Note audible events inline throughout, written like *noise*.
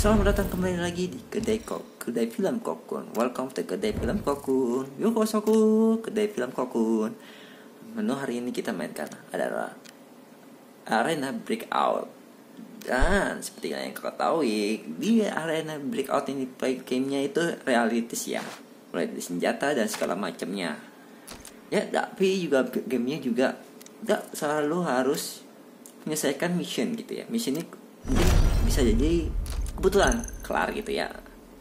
Selamat datang kembali lagi di kedai kok kedai film kokun. Welcome to kedai film kokun. Yuk kosoku kedai film kokun. Menu hari ini kita mainkan adalah Arena Breakout. Dan seperti yang kau ketahui di Arena Breakout ini play gamenya itu realitis ya, mulai dari senjata dan segala macamnya. Ya, tapi juga gamenya juga tidak selalu harus menyelesaikan mission gitu ya. Mission ini mungkin bisa jadi kebetulan kelar gitu ya.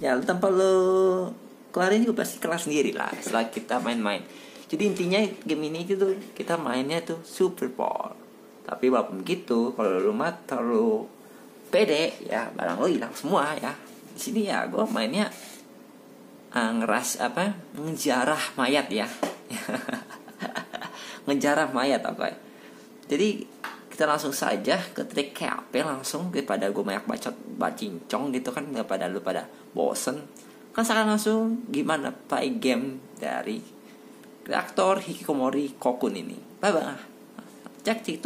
Ya tanpa lo kelarin juga pasti kelar sendiri lah setelah kita main-main. Jadi intinya game ini itu kita mainnya tuh super power tapi walaupun gitu kalau lo mah terlalu pede ya barang lo hilang semua ya. Di sini ya gue mainnya uh, ngeras apa ngejarah mayat ya. *laughs* Ngejarah mayat apa ya. jadi kita langsung saja ke trik KP langsung daripada gue banyak bacot bacincong gitu kan daripada lu pada bosen. Kan sekarang langsung gimana play game dari reaktor Hikikomori Kokun ini. Bye bye cek cik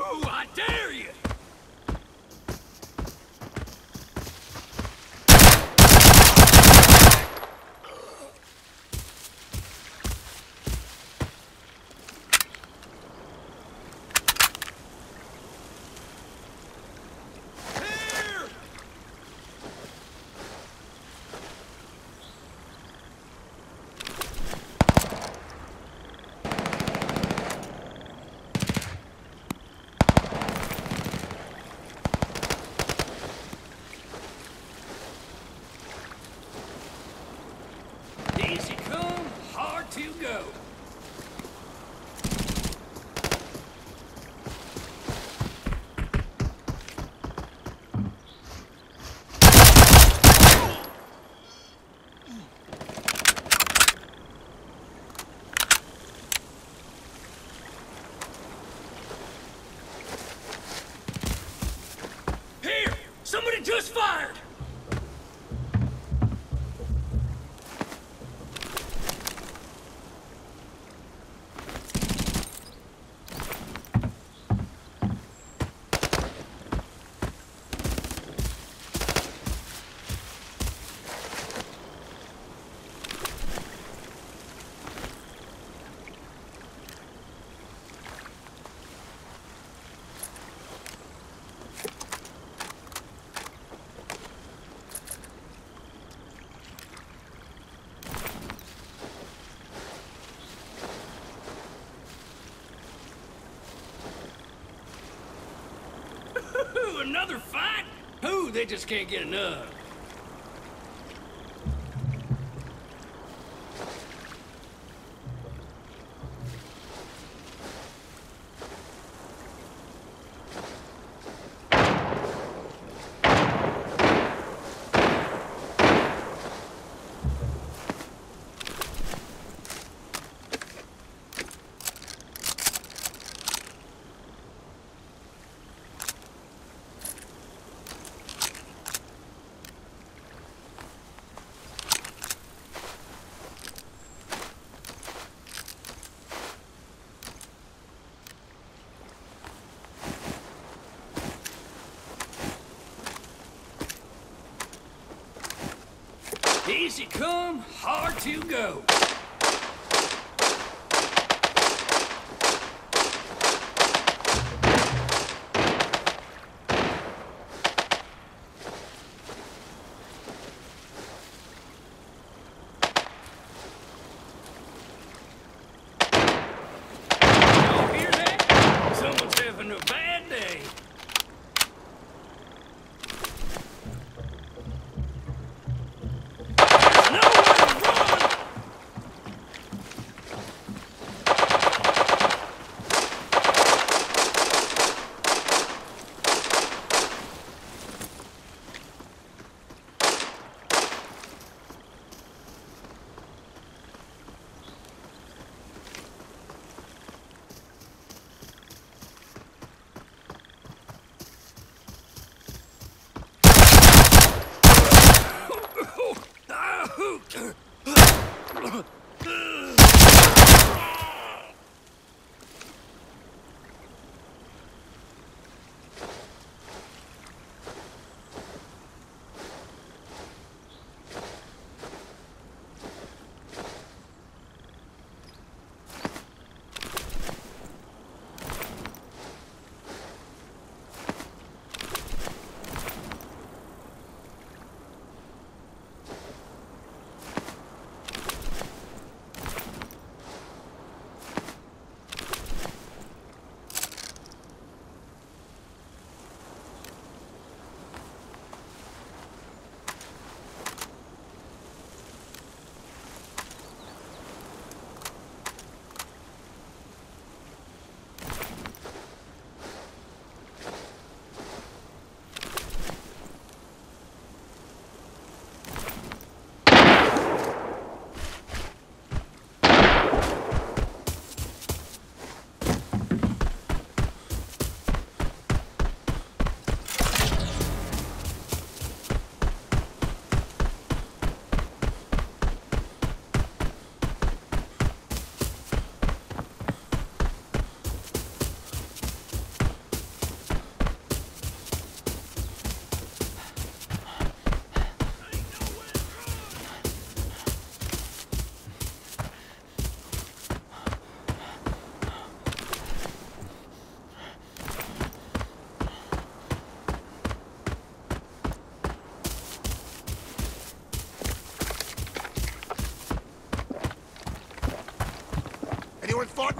I dare you! Here! Easy come, hard to go. Here! Somebody just fired! Ooh, another fight? Ooh, they just can't get enough. Easy come, hard to go.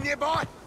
Nearby?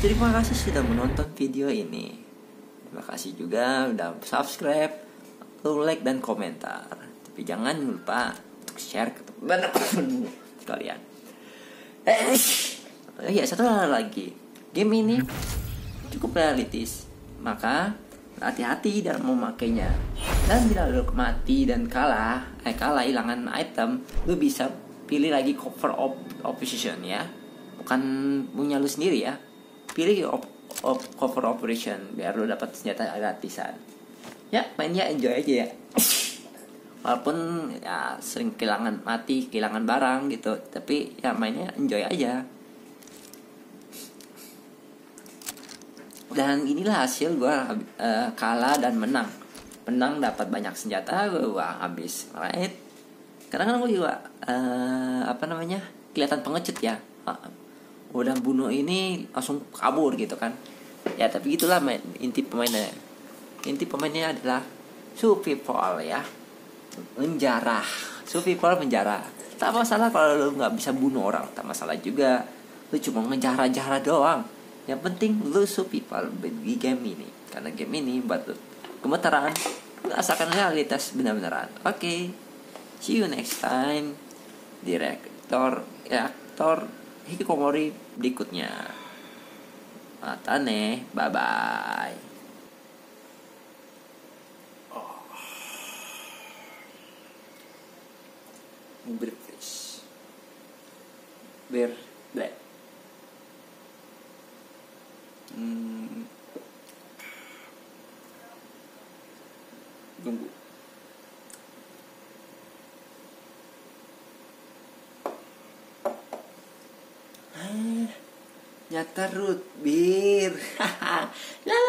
Terima kasih sudah menonton video ini. Terima kasih juga udah subscribe like dan komentar. Tapi jangan lupa untuk share ke teman-teman *coughs* kalian. Eh ya satu hal lagi. Game ini cukup realistis maka hati-hati dalam memakainya. Dan bila lu mati dan kalah eh kalah hilangan item lu bisa pilih lagi cover op opposition ya. Bukan punya lu sendiri ya pilih op, op, cover operation biar lu dapat senjata gratisan. Ya mainnya enjoy aja ya. *laughs* Walaupun ya sering kehilangan mati kehilangan barang gitu. Tapi ya mainnya enjoy aja. Dan inilah hasil gue uh, kalah dan menang. Menang dapat banyak senjata gue habis. Right kadang-kadang gue juga uh, apa namanya kelihatan pengecut ya. Uh, udah bunuh ini langsung kabur gitu kan. Ya tapi itulah main inti pemainnya. Inti pemainnya adalah survival ya. Menjarah. Survival menjarah. Tak masalah kalau lu nggak bisa bunuh orang tak masalah juga. Lu cuma ngejarah-jarah doang. Yang penting lu survival di game ini. Karena game ini buat lu. Gemeteran asalkan realitas benar-benaran. Oke. Okay. see you next time. Di reaktor reaktor hikikomori berikutnya. Matane bye bye berfresh ber Root bir. *laughs* La